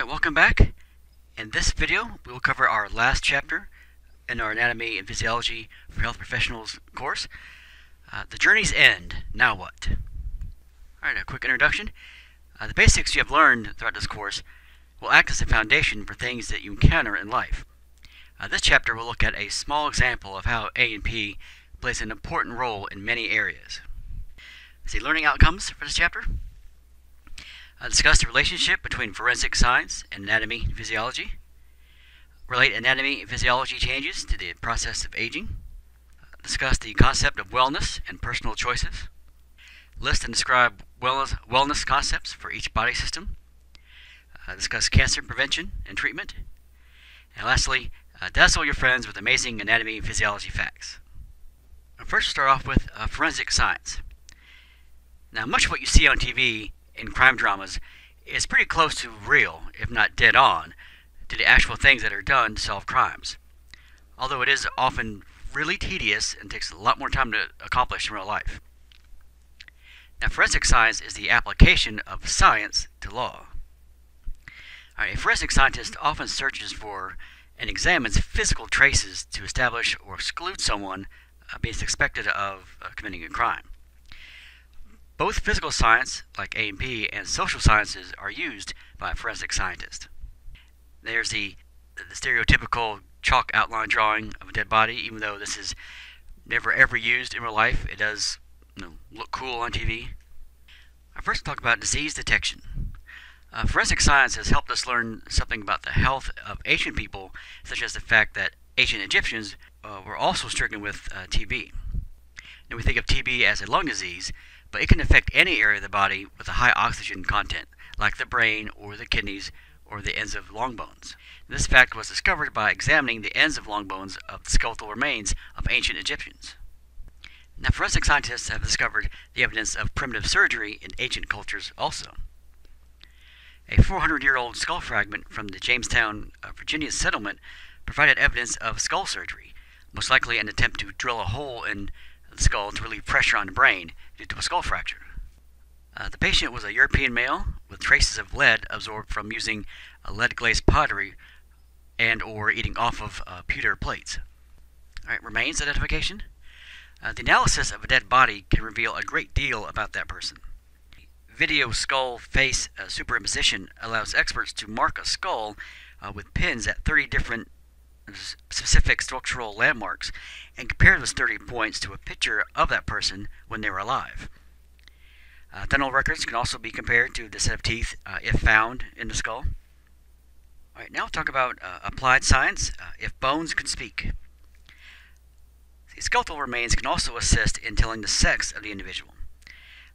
Alright, welcome back. In this video, we will cover our last chapter in our Anatomy and Physiology for Health Professionals course. Uh, the Journey's End. Now what? Alright, a quick introduction. Uh, the basics you have learned throughout this course will act as a foundation for things that you encounter in life. Uh, this chapter will look at a small example of how A&P plays an important role in many areas. See learning outcomes for this chapter. Uh, discuss the relationship between forensic science and anatomy and physiology. Relate anatomy and physiology changes to the process of aging. Uh, discuss the concept of wellness and personal choices. List and describe wellness, wellness concepts for each body system. Uh, discuss cancer prevention and treatment. And lastly, uh, dazzle your friends with amazing anatomy and physiology facts. First start off with uh, forensic science. Now, much of what you see on TV in crime dramas is pretty close to real, if not dead on, to the actual things that are done to solve crimes. Although it is often really tedious and takes a lot more time to accomplish in real life. Now, forensic science is the application of science to law. A forensic scientist often searches for and examines physical traces to establish or exclude someone uh, being suspected of uh, committing a crime. Both physical science, like A&P, and social sciences are used by forensic scientist. There's the, the stereotypical chalk outline drawing of a dead body, even though this is never ever used in real life. It does you know, look cool on TV. I first talk about disease detection. Uh, forensic science has helped us learn something about the health of ancient people, such as the fact that ancient Egyptians uh, were also stricken with uh, TB. Now we think of TB as a lung disease, but it can affect any area of the body with a high oxygen content, like the brain or the kidneys or the ends of long bones. This fact was discovered by examining the ends of long bones of the skeletal remains of ancient Egyptians. Now, forensic scientists have discovered the evidence of primitive surgery in ancient cultures also. A 400 year old skull fragment from the Jamestown, uh, Virginia settlement provided evidence of skull surgery, most likely an attempt to drill a hole in skull to relieve pressure on the brain due to a skull fracture. Uh, the patient was a European male with traces of lead absorbed from using lead glazed pottery and or eating off of uh, pewter plates. All right, remains identification. Uh, the analysis of a dead body can reveal a great deal about that person. Video skull face uh, superimposition allows experts to mark a skull uh, with pins at 30 different specific structural landmarks and compare those 30 points to a picture of that person when they were alive. Uh, dental records can also be compared to the set of teeth uh, if found in the skull. All right, now we'll talk about uh, applied science, uh, if bones could speak. The skeletal remains can also assist in telling the sex of the individual.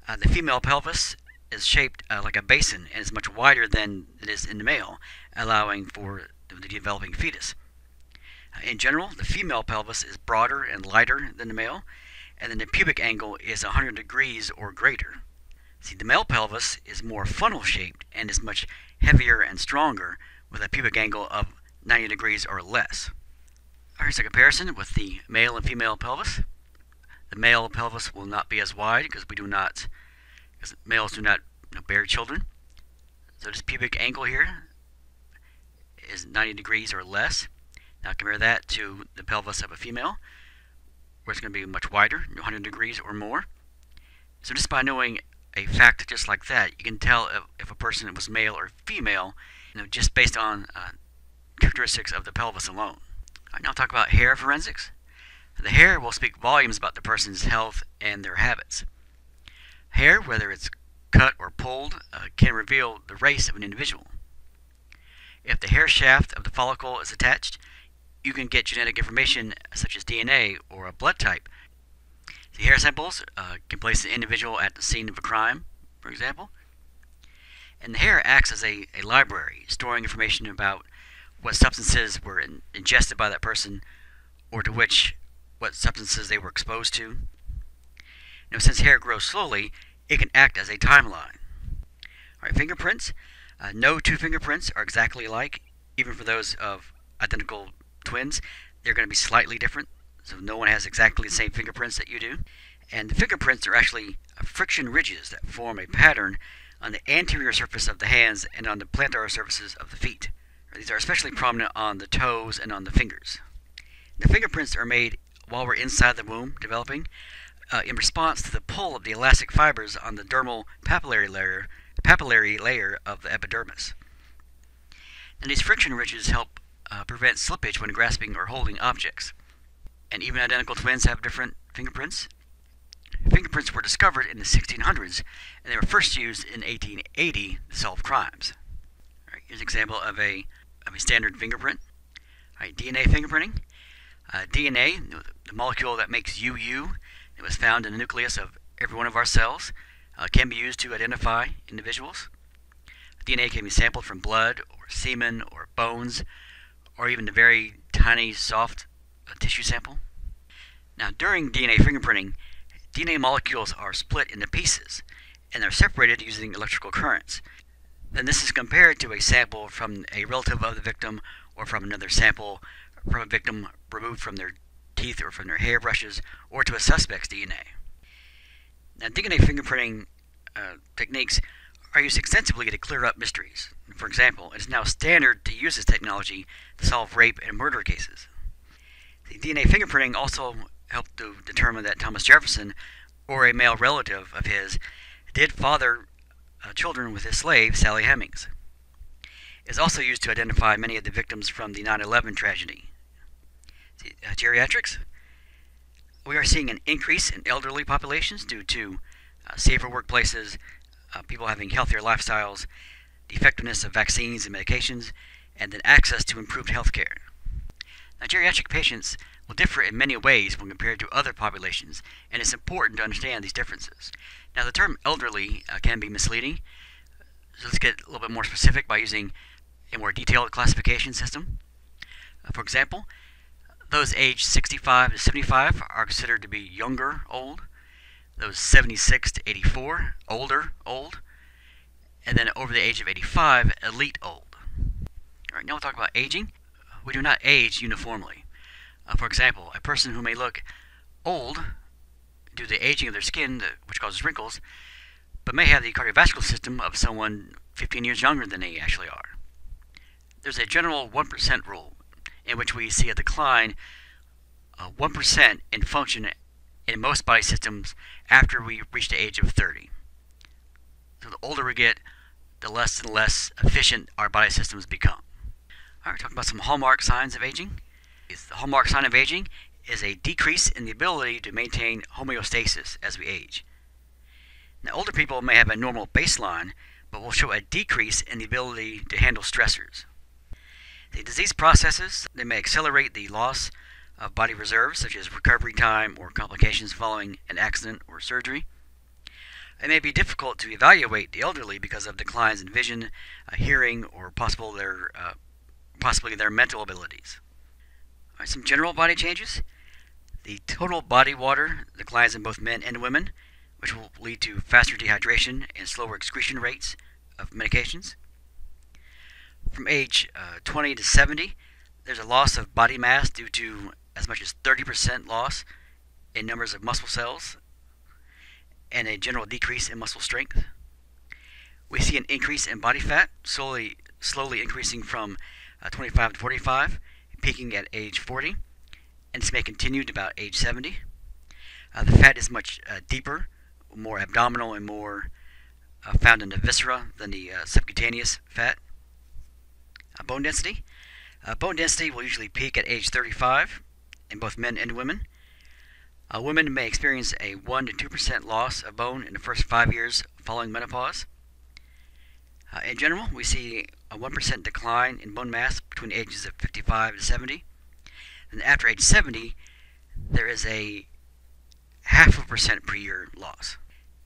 Uh, the female pelvis is shaped uh, like a basin and is much wider than it is in the male, allowing for the developing fetus. In general, the female pelvis is broader and lighter than the male, and then the pubic angle is 100 degrees or greater. See, the male pelvis is more funnel shaped and is much heavier and stronger with a pubic angle of 90 degrees or less. Here's a comparison with the male and female pelvis. The male pelvis will not be as wide because we do not, because males do not you know, bear children. So this pubic angle here is 90 degrees or less. Now compare that to the pelvis of a female, where it's going to be much wider, 100 degrees or more. So just by knowing a fact just like that, you can tell if, if a person was male or female, you know, just based on uh, characteristics of the pelvis alone. All right, now talk about hair forensics. The hair will speak volumes about the person's health and their habits. Hair, whether it's cut or pulled, uh, can reveal the race of an individual. If the hair shaft of the follicle is attached, you can get genetic information such as DNA or a blood type. The hair samples uh, can place an individual at the scene of a crime, for example. And the hair acts as a, a library, storing information about what substances were in, ingested by that person or to which what substances they were exposed to. Now, since hair grows slowly, it can act as a timeline. All right, fingerprints. Uh, no two fingerprints are exactly alike, even for those of identical twins, they're going to be slightly different. So no one has exactly the same fingerprints that you do. And the fingerprints are actually friction ridges that form a pattern on the anterior surface of the hands and on the plantar surfaces of the feet. These are especially prominent on the toes and on the fingers. The fingerprints are made while we're inside the womb developing uh, in response to the pull of the elastic fibers on the dermal papillary layer, papillary layer of the epidermis. And these friction ridges help uh, prevent slippage when grasping or holding objects. And even identical twins have different fingerprints. Fingerprints were discovered in the 1600s, and they were first used in 1880 to solve crimes. Here's an example of a, of a standard fingerprint. Right, DNA fingerprinting. Uh, DNA, the molecule that makes UU, it was found in the nucleus of every one of our cells, uh, can be used to identify individuals. DNA can be sampled from blood or semen or bones or even a very tiny soft uh, tissue sample. Now, during DNA fingerprinting, DNA molecules are split into pieces and they're separated using electrical currents. Then this is compared to a sample from a relative of the victim or from another sample from a victim removed from their teeth or from their hairbrushes or to a suspect's DNA. Now, DNA fingerprinting uh, techniques are used extensively to clear up mysteries. For example, it is now standard to use this technology to solve rape and murder cases. The DNA fingerprinting also helped to determine that Thomas Jefferson, or a male relative of his, did father uh, children with his slave, Sally Hemings. It is also used to identify many of the victims from the 9 11 tragedy. Uh, geriatrics. We are seeing an increase in elderly populations due to uh, safer workplaces, uh, people having healthier lifestyles, effectiveness of vaccines and medications, and then access to improved health care. Now, geriatric patients will differ in many ways when compared to other populations, and it's important to understand these differences. Now, the term elderly uh, can be misleading, so let's get a little bit more specific by using a more detailed classification system. Uh, for example, those aged 65 to 75 are considered to be younger old, those 76 to 84, older old, and then over the age of 85, elite old. All right, now we'll talk about aging. We do not age uniformly. Uh, for example, a person who may look old due to the aging of their skin, which causes wrinkles, but may have the cardiovascular system of someone 15 years younger than they actually are. There's a general 1% rule in which we see a decline of 1% in function in most body systems after we reach the age of 30. So the older we get, the less and less efficient our body systems become. All right, talking about some hallmark signs of aging. The hallmark sign of aging is a decrease in the ability to maintain homeostasis as we age. Now, older people may have a normal baseline, but will show a decrease in the ability to handle stressors. The disease processes, they may accelerate the loss of body reserves, such as recovery time or complications following an accident or surgery. It may be difficult to evaluate the elderly because of declines in vision, uh, hearing, or possible their, uh, possibly their mental abilities. Some general body changes. The total body water declines in both men and women, which will lead to faster dehydration and slower excretion rates of medications. From age uh, 20 to 70, there's a loss of body mass due to as much as 30% loss in numbers of muscle cells and a general decrease in muscle strength. We see an increase in body fat, slowly, slowly increasing from uh, 25 to 45, peaking at age 40, and this may continue to about age 70. Uh, the fat is much uh, deeper, more abdominal, and more uh, found in the viscera than the uh, subcutaneous fat. Uh, bone density. bone density will usually peak at age 35 in both men and women. Uh, women may experience a 1 to 2% loss of bone in the first five years following menopause. Uh, in general, we see a 1% decline in bone mass between ages of 55 to 70. And after age 70, there is a half a percent per year loss.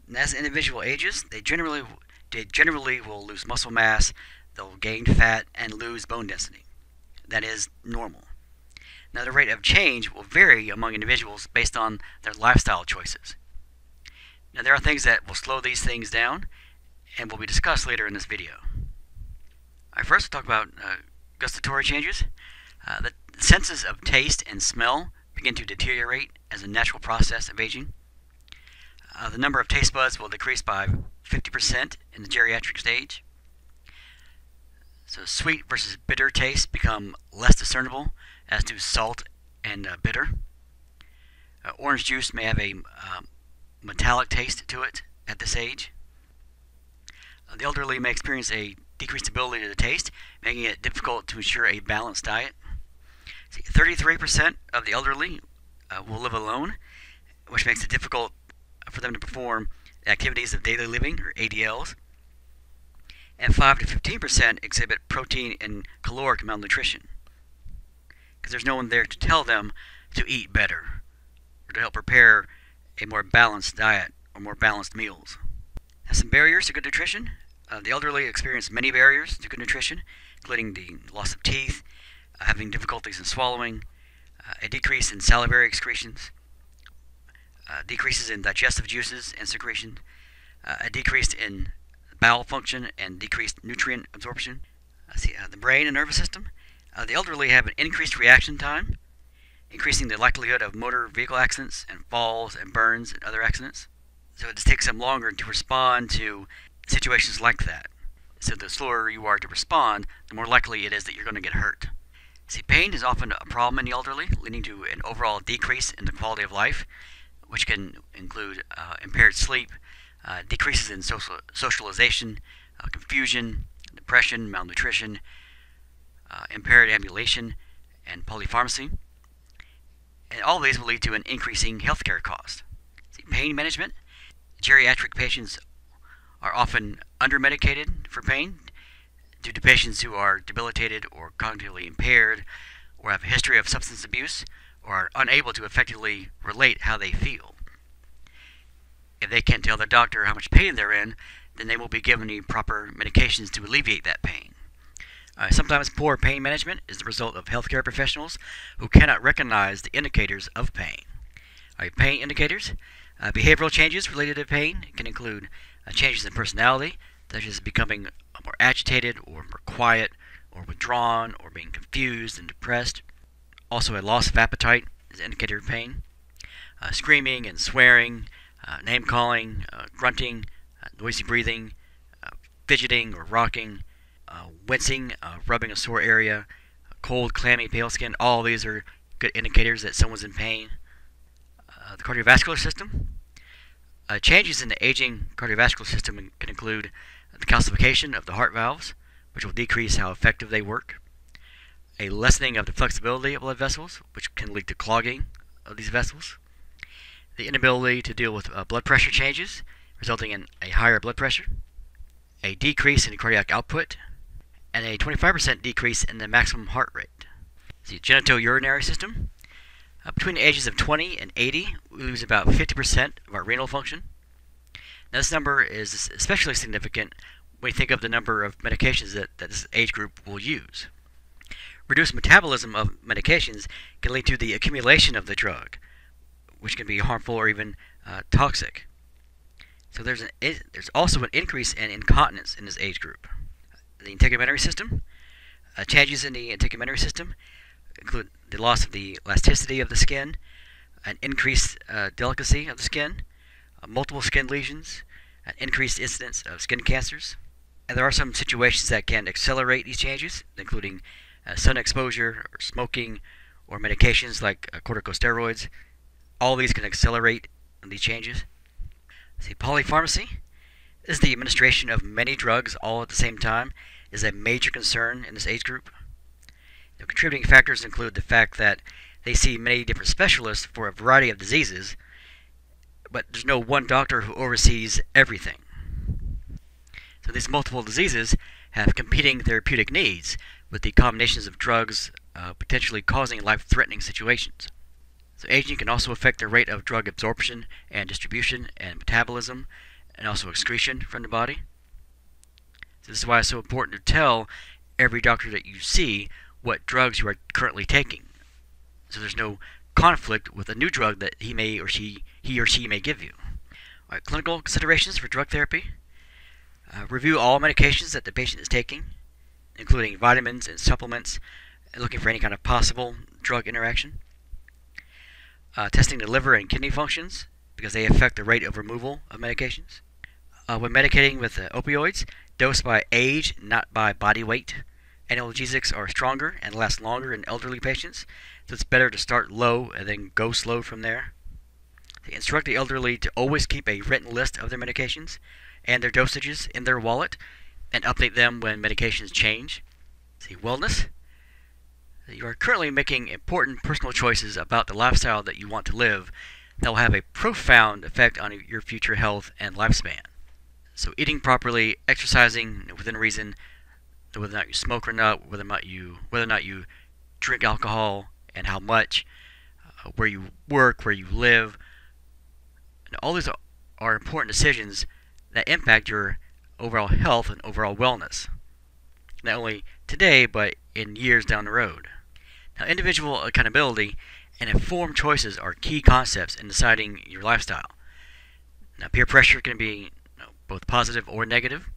And as individual ages, they generally they generally will lose muscle mass, they'll gain fat, and lose bone density. That is normal. Now, the rate of change will vary among individuals based on their lifestyle choices. Now, there are things that will slow these things down and will be discussed later in this video. I first talk about uh, gustatory changes. Uh, the senses of taste and smell begin to deteriorate as a natural process of aging. Uh, the number of taste buds will decrease by 50% in the geriatric stage. So sweet versus bitter tastes become less discernible, as do salt and uh, bitter. Uh, orange juice may have a um, metallic taste to it at this age. Uh, the elderly may experience a decreased ability to taste, making it difficult to ensure a balanced diet. 33% of the elderly uh, will live alone, which makes it difficult for them to perform activities of daily living, or ADLs and 5 to 15% exhibit protein and caloric malnutrition. Because there's no one there to tell them to eat better or to help prepare a more balanced diet or more balanced meals. Now, some barriers to good nutrition. Uh, the elderly experience many barriers to good nutrition, including the loss of teeth, uh, having difficulties in swallowing, uh, a decrease in salivary excretions, uh, decreases in digestive juices and secretion, uh, a decrease in bowel function, and decreased nutrient absorption. See, uh, the brain and nervous system. Uh, the elderly have an increased reaction time, increasing the likelihood of motor vehicle accidents and falls and burns and other accidents. So it just takes them longer to respond to situations like that. So the slower you are to respond, the more likely it is that you're going to get hurt. See, pain is often a problem in the elderly, leading to an overall decrease in the quality of life, which can include uh, impaired sleep, uh, decreases in social, socialization, uh, confusion, depression, malnutrition, uh, impaired ambulation, and polypharmacy. And all these will lead to an increasing healthcare cost. See, pain management. Geriatric patients are often undermedicated for pain due to patients who are debilitated or cognitively impaired or have a history of substance abuse or are unable to effectively relate how they feel. If they can't tell their doctor how much pain they're in, then they will be given the proper medications to alleviate that pain. Uh, sometimes poor pain management is the result of healthcare professionals who cannot recognize the indicators of pain. Uh, pain indicators, uh, behavioral changes related to pain can include uh, changes in personality, such as becoming more agitated or more quiet or withdrawn or being confused and depressed. Also, a loss of appetite is an indicator of pain. Uh, screaming and swearing, uh, name calling, uh, grunting, uh, noisy breathing, fidgeting or rocking, Uh, wincing, uh, rubbing a sore area, cold, clammy, pale skin. All these are good indicators that someone's in pain. Uh, the cardiovascular system. changes in the aging cardiovascular system can include the calcification of the heart valves, which will decrease how effective they work, a lessening of the flexibility of blood vessels, which can lead to clogging of these vessels, the inability to deal with uh, blood pressure changes, resulting in a higher blood pressure, a decrease in cardiac output, and a 25% decrease in the maximum heart rate. The genitourinary system. Uh, between the ages of 20 and 80, we lose about 50% of our renal function. Now, this number is especially significant when you think of the number of medications that, that this age group will use. Reduced metabolism of medications can lead to the accumulation of the drug, which can be harmful or even uh, toxic. So there's an there's also an increase in incontinence in this age group. The integumentary system uh, changes in the integumentary system include the loss of the elasticity of the skin, an increased uh, delicacy of the skin, uh, multiple skin lesions, an increased incidence of skin cancers. And there are some situations that can accelerate these changes, including uh, sun exposure, or smoking, or medications like uh, corticosteroids, all these can accelerate these changes. See, polypharmacy is the administration of many drugs all at the same time is a major concern in this age group. The contributing factors include the fact that they see many different specialists for a variety of diseases, but there's no one doctor who oversees everything. So these multiple diseases have competing therapeutic needs, with the combinations of drugs uh, potentially causing life-threatening situations. So aging can also affect the rate of drug absorption and distribution and metabolism and also excretion from the body. So this is why it's so important to tell every doctor that you see what drugs you are currently taking. So there's no conflict with a new drug that he may or she he or she may give you. All right, clinical considerations for drug therapy. Uh, review all medications that the patient is taking, including vitamins and supplements, looking for any kind of possible drug interaction uh, testing the liver and kidney functions because they affect the rate of removal of medications. Uh, when medicating with uh, opioids, dose by age, not by body weight. Analgesics are stronger and last longer in elderly patients, so it's better to start low and then go slow from there. They instruct the elderly to always keep a written list of their medications and their dosages in their wallet and update them when medications change. See, wellness. You are currently making important personal choices about the lifestyle that you want to live that will have a profound effect on your future health and lifespan. So, eating properly, exercising within reason, whether or not you smoke or not, whether or not you whether or not you drink alcohol and how much, uh, where you work, where you live, and all these are important decisions that impact your overall health and overall wellness. Not only today, but in years down the road. Now, individual accountability and informed choices are key concepts in deciding your lifestyle. Now, peer pressure can be both positive or negative,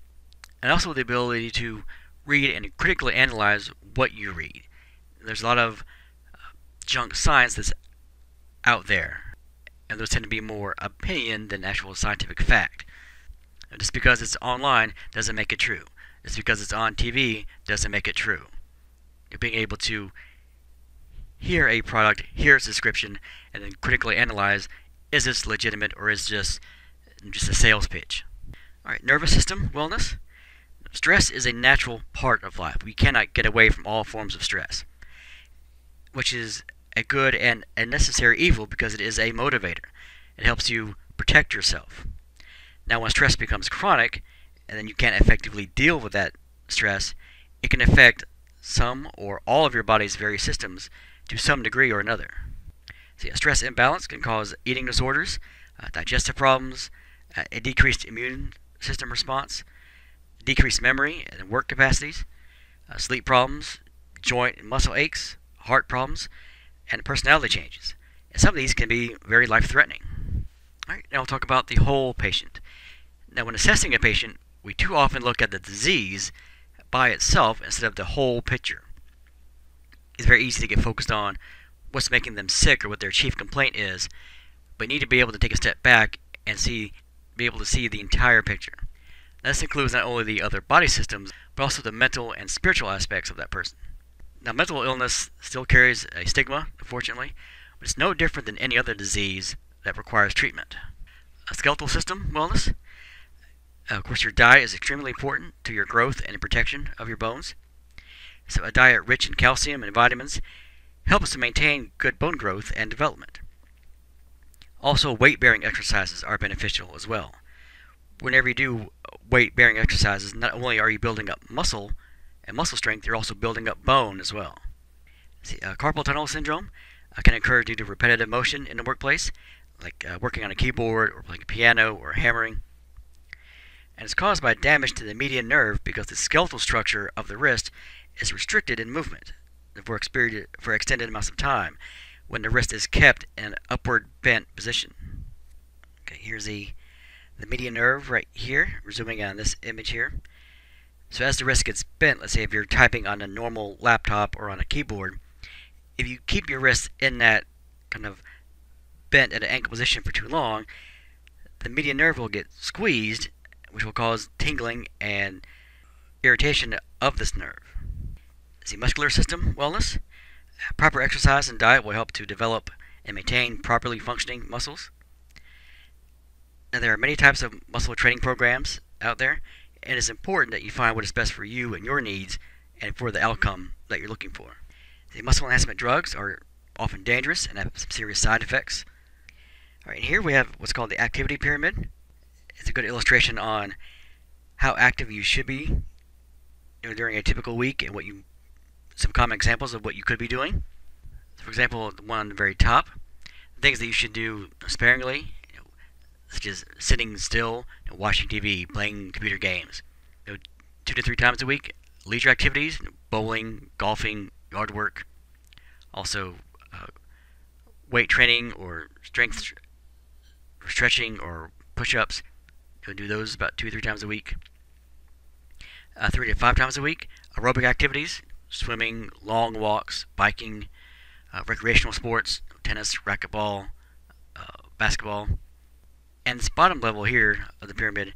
and also the ability to read and critically analyze what you read. There's a lot of uh, junk science that's out there, and those tend to be more opinion than actual scientific fact. Just because it's online doesn't make it true. Just because it's on TV doesn't make it true. Being able to hear a product, hear its description, and then critically analyze is this legitimate or is this just a sales pitch. All right, nervous system wellness. Stress is a natural part of life. We cannot get away from all forms of stress, which is a good and a necessary evil because it is a motivator. It helps you protect yourself. Now, when stress becomes chronic, and then you can't effectively deal with that stress, it can affect some or all of your body's various systems to some degree or another. See, a stress imbalance can cause eating disorders, uh, digestive problems, uh, a decreased immune system response, decreased memory and work capacities, uh, sleep problems, joint and muscle aches, heart problems, and personality changes. And some of these can be very life threatening. All right, now we'll talk about the whole patient. Now, when assessing a patient, we too often look at the disease by itself instead of the whole picture. It's very easy to get focused on what's making them sick or what their chief complaint is, but you need to be able to take a step back and see, be able to see the entire picture. This includes not only the other body systems, but also the mental and spiritual aspects of that person. Now, mental illness still carries a stigma, unfortunately, but it's no different than any other disease that requires treatment. A skeletal system wellness uh, of course, your diet is extremely important to your growth and protection of your bones. So, a diet rich in calcium and vitamins helps to maintain good bone growth and development. Also, weight bearing exercises are beneficial as well. Whenever you do weight bearing exercises, not only are you building up muscle and muscle strength, you're also building up bone as well. See, uh, carpal tunnel syndrome uh, can occur due to repetitive motion in the workplace, like uh, working on a keyboard or playing a piano or hammering and it's caused by damage to the median nerve because the skeletal structure of the wrist is restricted in movement for, for extended amounts of time when the wrist is kept in an upward bent position. Okay, here's the, the median nerve right here. We're zooming on this image here. So as the wrist gets bent, let's say if you're typing on a normal laptop or on a keyboard, if you keep your wrist in that kind of bent at an ankle position for too long, the median nerve will get squeezed which will cause tingling and irritation of this nerve. The muscular system wellness. Proper exercise and diet will help to develop and maintain properly functioning muscles. Now, there are many types of muscle training programs out there, and it's important that you find what is best for you and your needs and for the outcome that you're looking for. The muscle enhancement drugs are often dangerous and have some serious side effects. All right, here we have what's called the activity pyramid it's a good illustration on how active you should be during a typical week and what you some common examples of what you could be doing. For example, the one on the very top, things that you should do sparingly, you know, such as sitting still, you know, watching TV, playing computer games. You know, two to three times a week, leisure activities, bowling, golfing, yard work. Also, uh, weight training or strength stretching or push-ups You'll do those about two or three times a week. Uh, three to five times a week. Aerobic activities, swimming, long walks, biking, uh, recreational sports, tennis, racquetball, uh, basketball. And this bottom level here of the pyramid,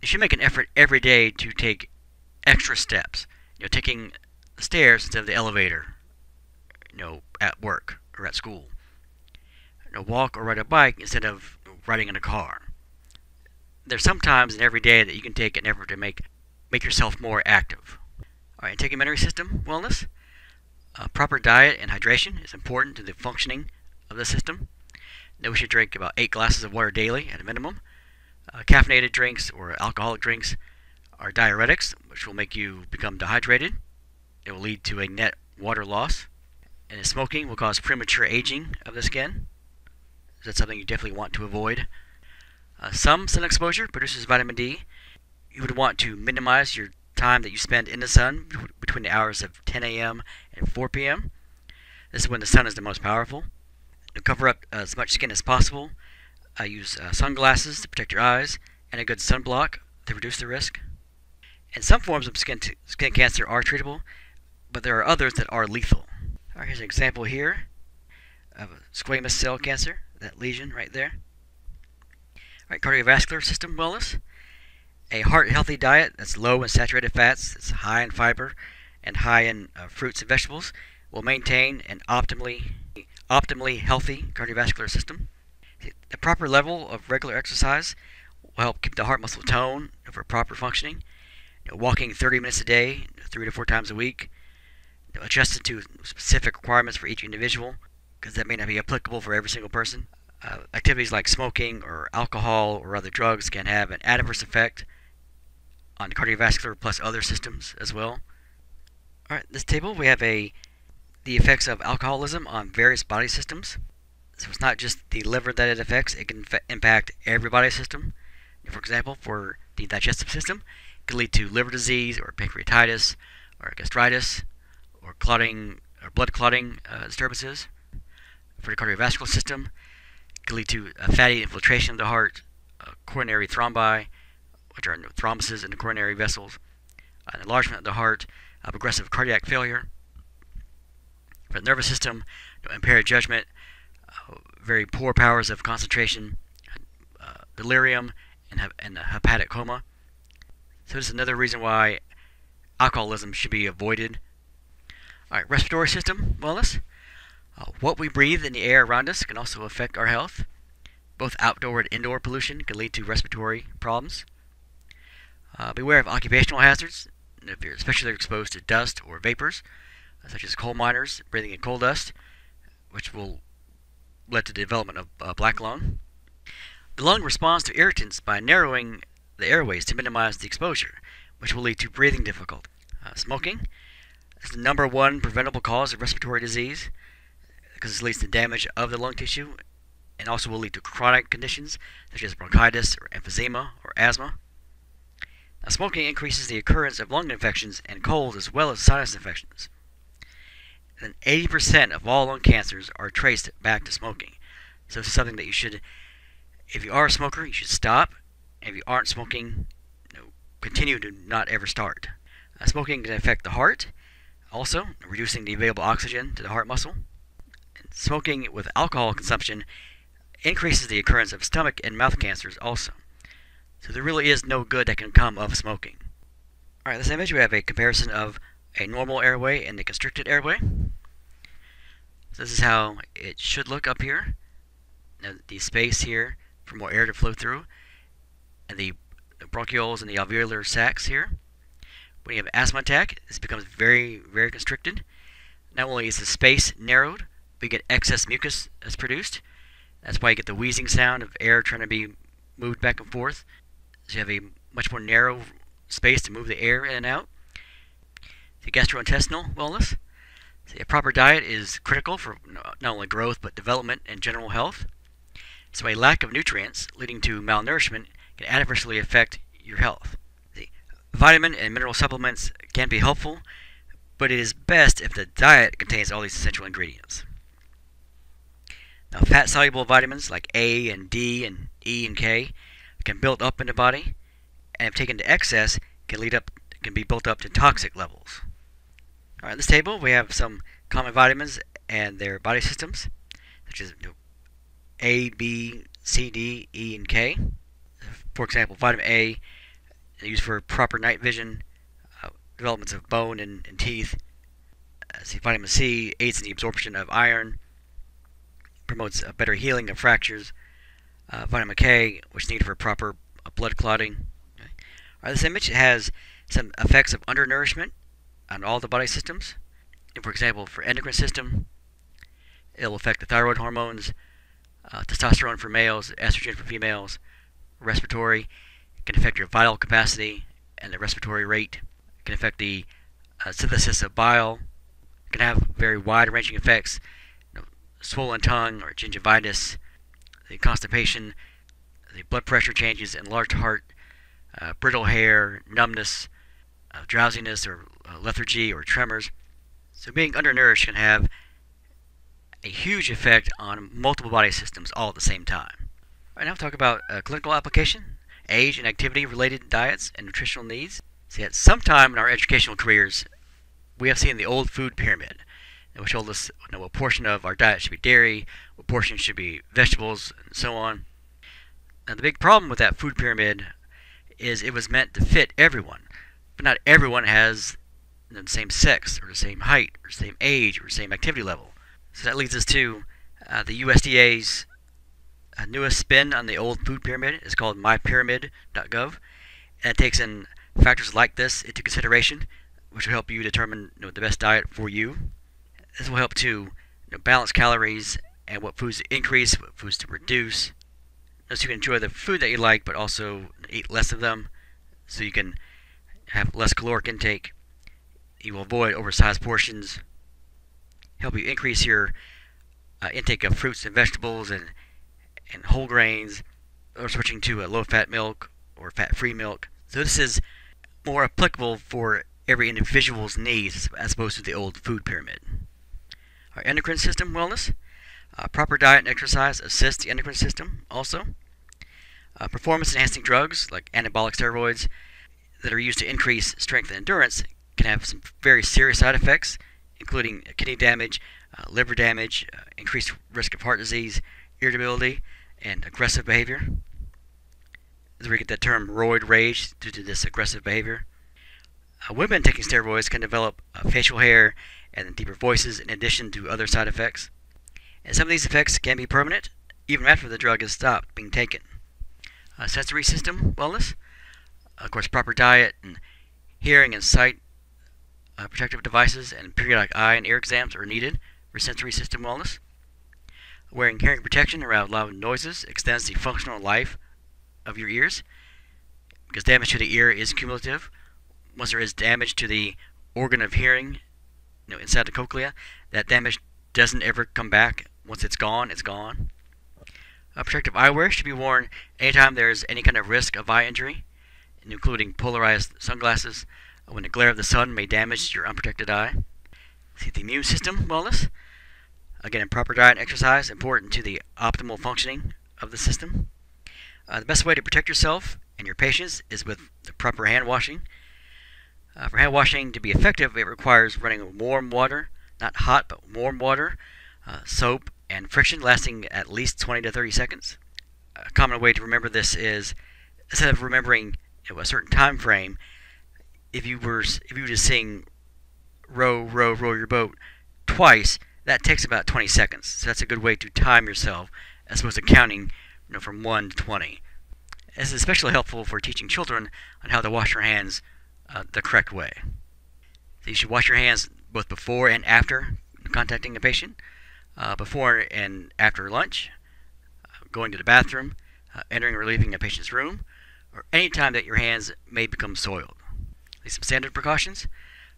you should make an effort every day to take extra steps. You know, taking the stairs instead of the elevator. You know, at work or at school. You know, walk or ride a bike instead of riding in a car. There's some times in every day that you can take an effort to make make yourself more active. All right, integumentary system wellness. Uh, proper diet and hydration is important to the functioning of the system. Now we should drink about eight glasses of water daily at a minimum. Uh, caffeinated drinks or alcoholic drinks are diuretics, which will make you become dehydrated. It will lead to a net water loss. And smoking will cause premature aging of the skin. That's something you definitely want to avoid. Uh, some sun exposure produces vitamin D. You would want to minimize your time that you spend in the sun between the hours of 10 a.m. and 4 p.m. This is when the sun is the most powerful. To cover up uh, as much skin as possible, I use uh, sunglasses to protect your eyes and a good sunblock to reduce the risk. And some forms of skin, skin cancer are treatable, but there are others that are lethal. All right, here's an example here of squamous cell cancer, that lesion right there. All right, cardiovascular system wellness a heart healthy diet that's low in saturated fats, that's high in fiber, and high in uh, fruits and vegetables will maintain an optimally optimally healthy cardiovascular system. The proper level of regular exercise will help keep the heart muscle tone for proper functioning. You know, walking 30 minutes a day, three to four times a week, you know, adjusted to specific requirements for each individual, because that may not be applicable for every single person. Uh, activities like smoking or alcohol or other drugs can have an adverse effect on cardiovascular plus other systems as well. Alright, this table we have a the effects of alcoholism on various body systems. So it's not just the liver that it affects, it can impact every body system. For example, for the digestive system, it can lead to liver disease or pancreatitis or gastritis or clotting or blood clotting uh, disturbances. For the cardiovascular system, it can lead to fatty infiltration of the heart, uh, coronary thrombi, which are thrombosis in the coronary vessels, an enlargement of the heart, progressive cardiac failure. For the nervous system, impaired judgment, uh, very poor powers of concentration, uh, delirium, and, and hepatic coma. So this is another reason why alcoholism should be avoided. All right, respiratory system wellness. Uh, what we breathe in the air around us can also affect our health. Both outdoor and indoor pollution can lead to respiratory problems. Uh, beware of occupational hazards, if you're especially exposed to dust or vapors, uh, such as coal miners breathing in coal dust, which will lead to the development of uh, black lung. The lung responds to irritants by narrowing the airways to minimize the exposure, which will lead to breathing difficulty. Uh, smoking is the number one preventable cause of respiratory disease because it leads to damage of the lung tissue and also will lead to chronic conditions such as bronchitis or emphysema or asthma. Smoking increases the occurrence of lung infections and colds as well as sinus infections. And 80% of all lung cancers are traced back to smoking. So it's something that you should, if you are a smoker, you should stop. If you aren't smoking, you know, continue to not ever start. Uh, smoking can affect the heart, also reducing the available oxygen to the heart muscle. And smoking with alcohol consumption increases the occurrence of stomach and mouth cancers also. So there really is no good that can come of smoking. Alright, this image we have a comparison of a normal airway and a constricted airway. So this is how it should look up here. Now, the space here for more air to flow through. And the bronchioles and the alveolar sacs here. When you have asthma attack, this becomes very, very constricted. Not only is the space narrowed, but get excess mucus that's produced. That's why you get the wheezing sound of air trying to be moved back and forth. So you have a much more narrow space to move the air in and out. The gastrointestinal wellness. So a proper diet is critical for not only growth but development and general health. So a lack of nutrients leading to malnourishment can adversely affect your health. The vitamin and mineral supplements can be helpful, but it is best if the diet contains all these essential ingredients. Now, fat soluble vitamins like A and D and E and K can build up in the body, and if taken to excess, can lead up can be built up to toxic levels. All right, in this table we have some common vitamins and their body systems, such as A, B, C, D, E, and K. For example, vitamin A used for proper night vision, uh, developments of bone and, and teeth. Uh, see, vitamin C aids in the absorption of iron, promotes a better healing of fractures. Uh, vitamin K, which is needed for proper uh, blood clotting. Okay. This image has some effects of undernourishment on all the body systems. And for example, for endocrine system, it'll affect the thyroid hormones, uh, testosterone for males, estrogen for females, respiratory. It can affect your vital capacity and the respiratory rate. It can affect the uh, synthesis of bile. It can have very wide-ranging effects. You know, swollen tongue or gingivitis, the constipation, the blood pressure changes, enlarged heart, uh, brittle hair, numbness, uh, drowsiness, or uh, lethargy, or tremors. So being undernourished can have a huge effect on multiple body systems all at the same time. All right, now we'll talk about uh, clinical application, age and activity related diets and nutritional needs. See, at some time in our educational careers, we have seen the old food pyramid, which told us you know, what portion of our diet should be dairy, what portion should be vegetables, and so on. Now, the big problem with that food pyramid is it was meant to fit everyone, but not everyone has the same sex, or the same height, or the same age, or the same activity level. So that leads us to uh, the USDA's uh, newest spin on the old food pyramid It's called mypyramid.gov. And it takes in factors like this into consideration, which will help you determine you know, the best diet for you. This will help to you know, balance calories and what foods to increase, what foods to reduce, so you can enjoy the food that you like, but also eat less of them, so you can have less caloric intake. You will avoid oversized portions. Help you increase your uh, intake of fruits and vegetables and and whole grains, or switching to a low-fat milk or fat-free milk. So this is more applicable for every individual's needs as opposed to the old food pyramid. Our endocrine system wellness. Uh, proper diet and exercise assist the endocrine system also. Uh, performance enhancing drugs like anabolic steroids that are used to increase strength and endurance can have some very serious side effects, including kidney damage, uh, liver damage, uh, increased risk of heart disease, irritability, and aggressive behavior. We get the term roid rage due to this aggressive behavior. Uh, women taking steroids can develop uh, facial hair and deeper voices in addition to other side effects. And some of these effects can be permanent even after the drug is stopped being taken. Uh, sensory system wellness, of course, proper diet and hearing and sight uh, protective devices and periodic eye and ear exams are needed for sensory system wellness. Wearing hearing protection around loud noises extends the functional life of your ears because damage to the ear is cumulative. Once there is damage to the organ of hearing, you know, inside the cochlea, that damage doesn't ever come back. Once it's gone, it's gone. Protective eyewear should be worn anytime there's any kind of risk of eye injury, including polarized sunglasses, when the glare of the sun may damage your unprotected eye. See the immune system wellness. Again, proper diet and exercise important to the optimal functioning of the system. Uh, the best way to protect yourself and your patients is with the proper hand washing. Uh, for hand washing to be effective, it requires running warm water, not hot, but warm water, uh, soap, and friction lasting at least 20 to 30 seconds. A common way to remember this is instead of remembering a certain time frame, if you were if you were to sing row row row your boat twice, that takes about 20 seconds. So that's a good way to time yourself as opposed to counting you know, from 1 to 20. This is especially helpful for teaching children on how to wash your hands uh, the correct way. So you should wash your hands both before and after contacting a patient, uh, before and after lunch, uh, going to the bathroom, uh, entering or leaving a patient's room, or any time that your hands may become soiled. These some standard precautions.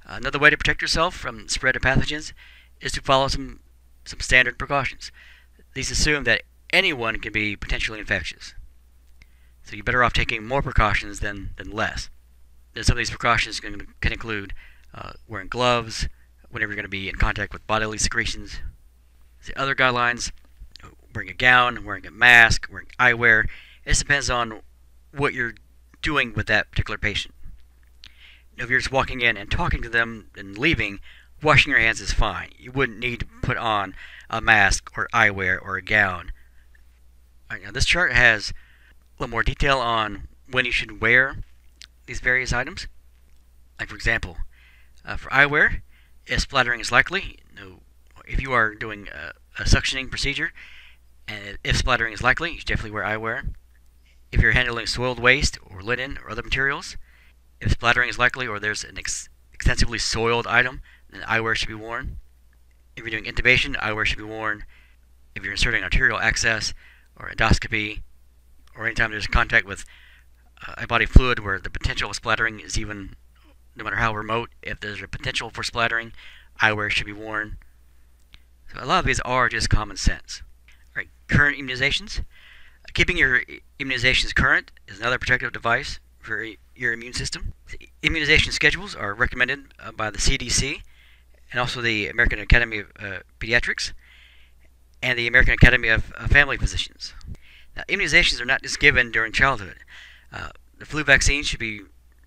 Uh, another way to protect yourself from spread of pathogens is to follow some, some standard precautions. These assume that anyone can be potentially infectious. So you're better off taking more precautions than, than less. Some of these precautions can, can include uh, wearing gloves whenever you're going to be in contact with bodily secretions. The other guidelines, wearing a gown, wearing a mask, wearing eyewear, this depends on what you're doing with that particular patient. If you're just walking in and talking to them and leaving, washing your hands is fine. You wouldn't need to put on a mask or eyewear or a gown. Now this chart has a little more detail on when you should wear these various items. Like for example, uh, for eyewear, if splattering is likely, know, if you are doing a, a suctioning procedure, and if splattering is likely, you should definitely wear eyewear. If you're handling soiled waste or linen or other materials, if splattering is likely or there's an ex extensively soiled item, then eyewear should be worn. If you're doing intubation, eyewear should be worn. If you're inserting arterial access or endoscopy, or anytime there's contact with a body fluid where the potential of splattering is even, no matter how remote, if there's a potential for splattering, eyewear should be worn. So a lot of these are just common sense. Current immunizations. Keeping your immunizations current is another protective device for your immune system. Immunization schedules are recommended uh, by the CDC and also the American Academy of uh, Pediatrics and the American Academy of uh, Family Physicians. Now, immunizations are not just given during childhood. Uh, the flu vaccine should be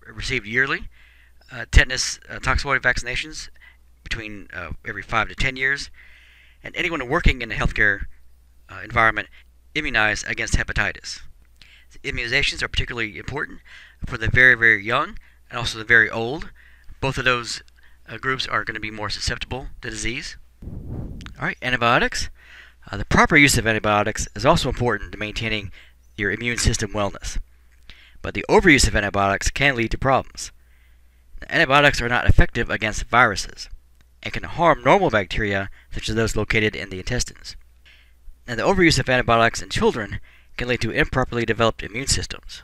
received yearly. Uh, tetanus uh, toxoid vaccinations between every 5 to 10 years. And anyone working in the healthcare environment immunized against hepatitis. Immunizations are particularly important for the very, very young and also the very old. Both of those uh, groups are going to be more susceptible to disease. All right, antibiotics. Uh, the proper use of antibiotics is also important to maintaining your immune system wellness. But the overuse of antibiotics can lead to problems. Antibiotics are not effective against viruses and can harm normal bacteria such as those located in the intestines. And the overuse of antibiotics in children can lead to improperly developed immune systems.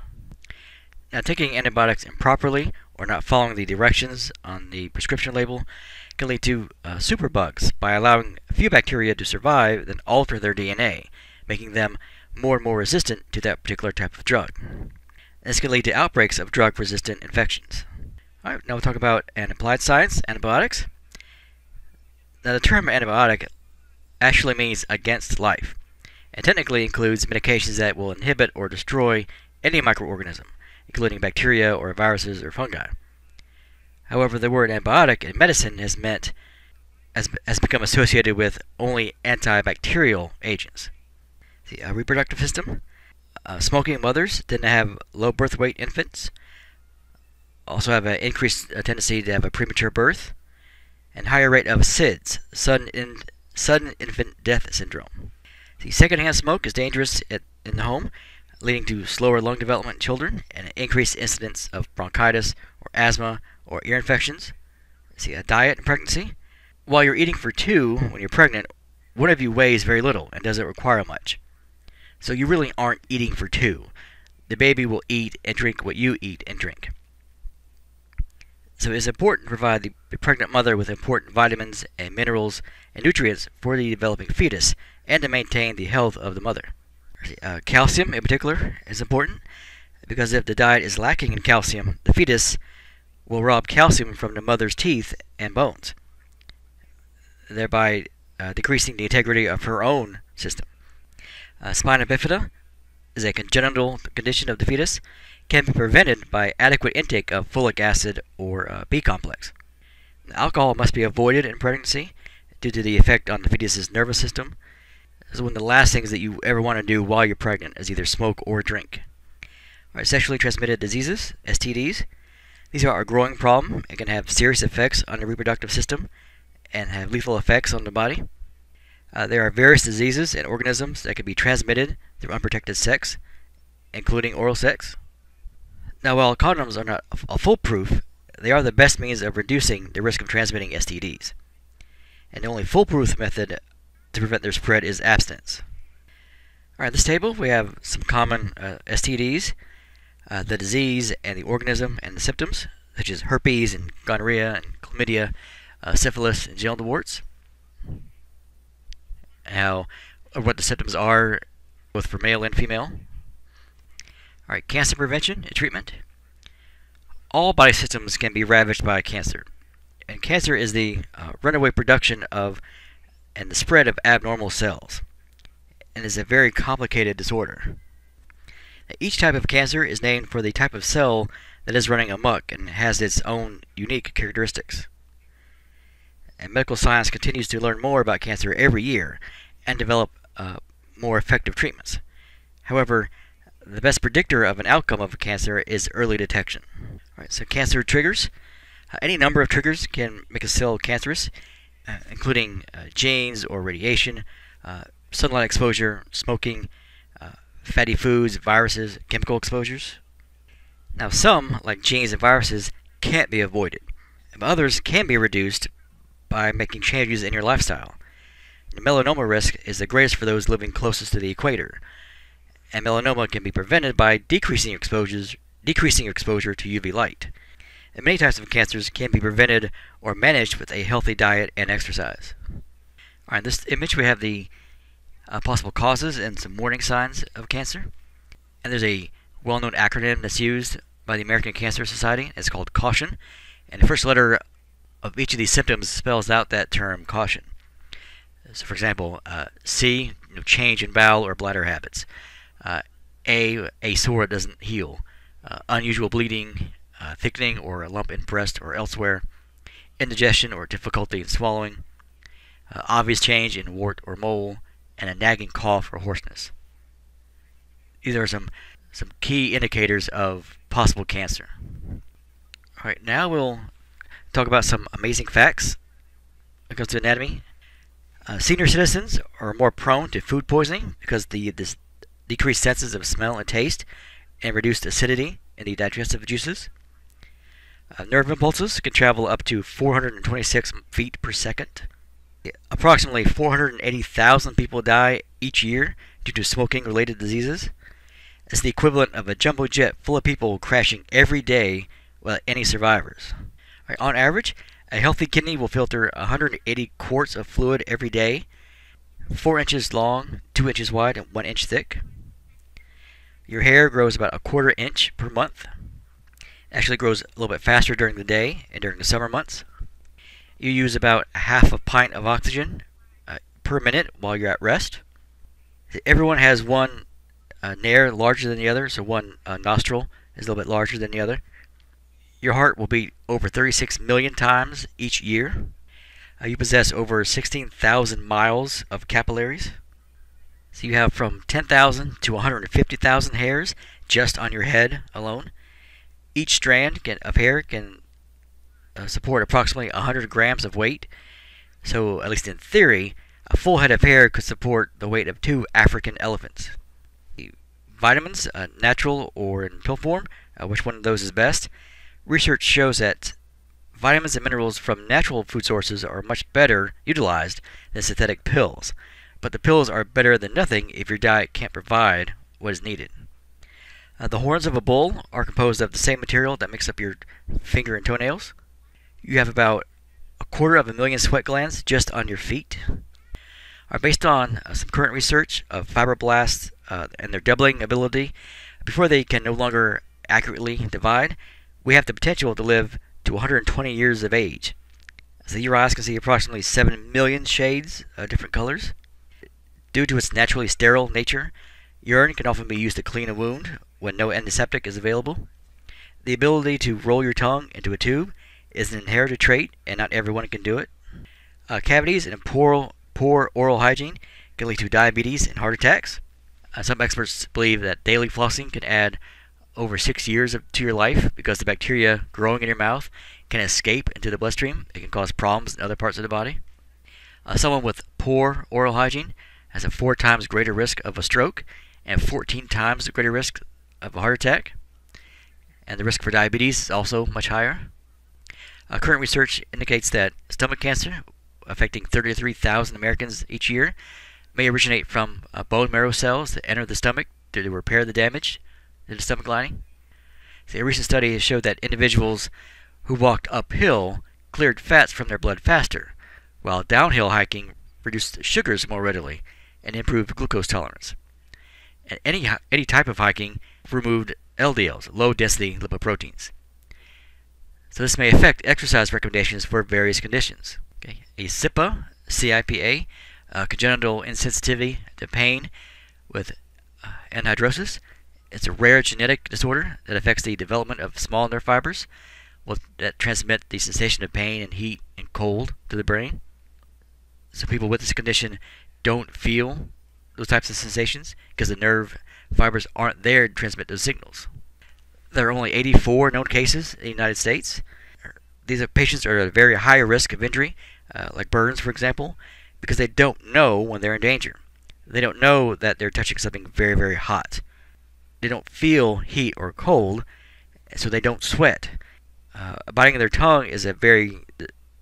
Now, taking antibiotics improperly or not following the directions on the prescription label can lead to uh, superbugs by allowing a few bacteria to survive then alter their DNA, making them more and more resistant to that particular type of drug. This can lead to outbreaks of drug-resistant infections. Alright, now we'll talk about an applied science, antibiotics. Now the term antibiotic actually means against life, and technically includes medications that will inhibit or destroy any microorganism, including bacteria or viruses or fungi. However, the word antibiotic in medicine has meant has, has become associated with only antibacterial agents. The uh, reproductive system. Uh, smoking mothers tend to have low birth weight infants, also have an increased uh, tendency to have a premature birth, and higher rate of SIDS, sudden, in, sudden infant death syndrome. The secondhand smoke is dangerous at, in the home, leading to slower lung development in children and an increased incidence of bronchitis or asthma or ear infections. See, a diet in pregnancy. While you're eating for two when you're pregnant, one of you weighs very little and doesn't require much. So you really aren't eating for two. The baby will eat and drink what you eat and drink. So it is important to provide the pregnant mother with important vitamins and minerals and nutrients for the developing fetus and to maintain the health of the mother. Uh, calcium, in particular, is important because if the diet is lacking in calcium, the fetus will rob calcium from the mother's teeth and bones, thereby uh, decreasing the integrity of her own system. Uh, spina bifida is a congenital condition of the fetus, can be prevented by adequate intake of folic acid or uh, B complex. Alcohol must be avoided in pregnancy due to the effect on the fetus's nervous system. This is one of the last things that you ever want to do while you're pregnant is either smoke or drink. Right, sexually transmitted diseases, STDs. These are a growing problem and can have serious effects on the reproductive system and have lethal effects on the body. Uh, there are various diseases and organisms that can be transmitted through unprotected sex, including oral sex. Now, while condoms are not a foolproof, they are the best means of reducing the risk of transmitting STDs. And the only foolproof method to prevent their spread is abstinence. Alright, this table we have some common uh, STDs, uh, the disease and the organism and the symptoms, such as herpes and gonorrhea and chlamydia, uh, syphilis and genital warts. How, what the symptoms are, both for male and female. All right, cancer prevention and treatment. All body systems can be ravaged by cancer. And cancer is the uh, runaway production of and the spread of abnormal cells and is a very complicated disorder. Each type of cancer is named for the type of cell that is running amok and has its own unique characteristics. And medical science continues to learn more about cancer every year and develop uh, more effective treatments. However, the best predictor of an outcome of a cancer is early detection. All right, so cancer triggers. Uh, any number of triggers can make a cell cancerous, uh, including uh, genes or radiation, uh, sunlight exposure, smoking, uh, fatty foods, viruses, chemical exposures. Now, some, like genes and viruses, can't be avoided. but Others can be reduced by making changes in your lifestyle. Melanoma risk is the greatest for those living closest to the equator, and melanoma can be prevented by decreasing exposures, decreasing exposure to UV light. And many types of cancers can be prevented or managed with a healthy diet and exercise. All right, this image we have the uh, possible causes and some warning signs of cancer. And there's a well-known acronym that's used by the American Cancer Society. It's called CAUTION. And the first letter of each of these symptoms spells out that term caution. So, for example, uh, C, you know, change in bowel or bladder habits. Uh, a, a sore that doesn't heal. Uh, unusual bleeding, uh, thickening or a lump in breast or elsewhere. Indigestion or difficulty in swallowing. Uh, obvious change in wart or mole. And a nagging cough or hoarseness. These are some, some key indicators of possible cancer. Alright, now we'll talk about some amazing facts it comes to anatomy. Uh, senior citizens are more prone to food poisoning because the this decreased senses of smell and taste and reduced acidity in the digestive juices. Uh, nerve impulses can travel up to 426 feet per second. Approximately 480,000 people die each year due to smoking related diseases. It's the equivalent of a jumbo jet full of people crashing every day without any survivors. Right, on average, a healthy kidney will filter 180 quarts of fluid every day, 4 inches long, 2 inches wide, and 1 inch thick. Your hair grows about a quarter inch per month. Actually grows a little bit faster during the day and during the summer months. You use about half a pint of oxygen uh, per minute while you're at rest. Everyone has one uh, nare larger than the other, so one uh, nostril is a little bit larger than the other. Your heart will beat over 36 million times each year. Uh, you possess over 16,000 miles of capillaries. So you have from 10,000 to 150,000 hairs just on your head alone. Each strand can, of hair can uh, support approximately 100 grams of weight. So, at least in theory, a full head of hair could support the weight of two African elephants. Vitamins, uh, natural or in pill form, uh, which one of those is best? Research shows that vitamins and minerals from natural food sources are much better utilized than synthetic pills, but the pills are better than nothing if your diet can't provide what is needed. Uh, the horns of a bull are composed of the same material that makes up your finger and toenails. You have about a quarter of a million sweat glands just on your feet. Are based on uh, some current research of fibroblasts uh, and their doubling ability, before they can no longer accurately divide, we have the potential to live to 120 years of age. So your eyes can see approximately 7 million shades of different colors. Due to its naturally sterile nature, urine can often be used to clean a wound when no antiseptic is available. The ability to roll your tongue into a tube is an inherited trait, and not everyone can do it. Uh, cavities and poor, poor oral hygiene can lead to diabetes and heart attacks. Uh, some experts believe that daily flossing can add over six years of, to your life because the bacteria growing in your mouth can escape into the bloodstream. It can cause problems in other parts of the body. Uh, someone with poor oral hygiene has a four times greater risk of a stroke and 14 times the greater risk of a heart attack. And the risk for diabetes is also much higher. Uh, current research indicates that stomach cancer, affecting 33,000 Americans each year, may originate from uh, bone marrow cells that enter the stomach to repair the damage in the stomach lining. So a recent study has showed that individuals who walked uphill cleared fats from their blood faster, while downhill hiking reduced sugars more readily and improved glucose tolerance. And any, any type of hiking removed LDLs, low density lipoproteins. So this may affect exercise recommendations for various conditions. Okay. A CIPA, CIPA, uh, congenital insensitivity to pain with uh, anhidrosis, it's a rare genetic disorder that affects the development of small nerve fibers that transmit the sensation of pain and heat and cold to the brain. So people with this condition don't feel those types of sensations because the nerve fibers aren't there to transmit those signals. There are only 84 known cases in the United States. These are patients are at a very high risk of injury, uh, like burns, for example, because they don't know when they're in danger. They don't know that they're touching something very, very hot. They don't feel heat or cold, so they don't sweat. Uh, biting their tongue is a very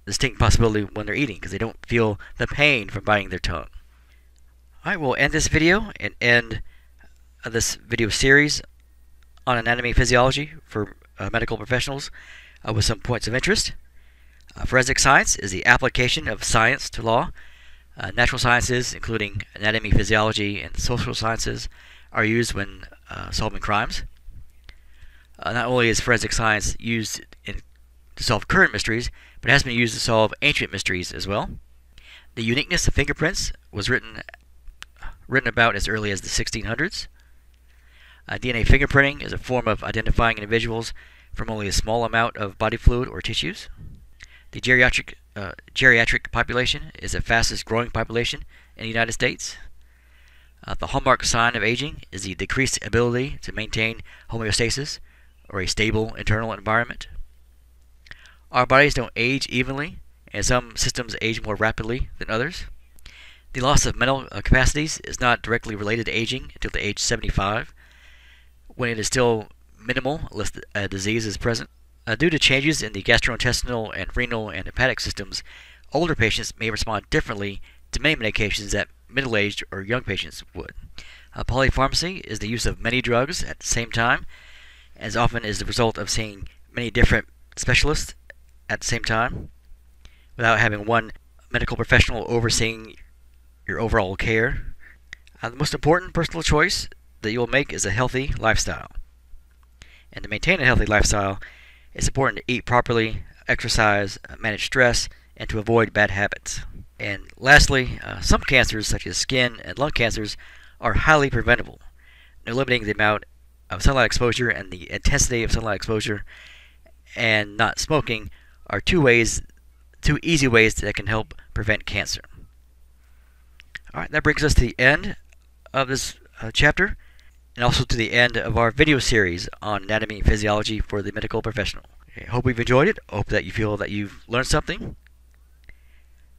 distinct possibility when they're eating because they don't feel the pain from biting their tongue. Alright, we'll end this video and end this video series on anatomy physiology for uh, medical professionals uh, with some points of interest. Uh, forensic science is the application of science to law. Uh, natural sciences, including anatomy, physiology, and social sciences, are used when uh, solving crimes. Uh, not only is forensic science used in, to solve current mysteries, but it has been used to solve ancient mysteries as well. The uniqueness of fingerprints was written written about as early as the 1600s. Uh, DNA fingerprinting is a form of identifying individuals from only a small amount of body fluid or tissues. The geriatric uh, geriatric population is the fastest growing population in the United States. Uh, the hallmark sign of aging is the decreased ability to maintain homeostasis or a stable internal environment. Our bodies don't age evenly, and some systems age more rapidly than others. The loss of mental uh, capacities is not directly related to aging until the age 75, when it is still minimal unless a disease is present. Uh, due to changes in the gastrointestinal and renal and hepatic systems, older patients may respond differently to many medications that middle-aged or young patients would. Uh, polypharmacy is the use of many drugs at the same time, as often is the result of seeing many different specialists at the same time, without having one medical professional overseeing your overall care. Uh, the most important personal choice that you will make is a healthy lifestyle. And to maintain a healthy lifestyle, it's important to eat properly, exercise, manage stress, and to avoid bad habits. And lastly, uh, some cancers, such as skin and lung cancers, are highly preventable. Limiting the amount of sunlight exposure and the intensity of sunlight exposure, and not smoking are two ways, two easy ways that can help prevent cancer. All right, that brings us to the end of this uh, chapter, and also to the end of our video series on anatomy and physiology for the medical professional. I hope you've enjoyed it. Hope that you feel that you've learned something.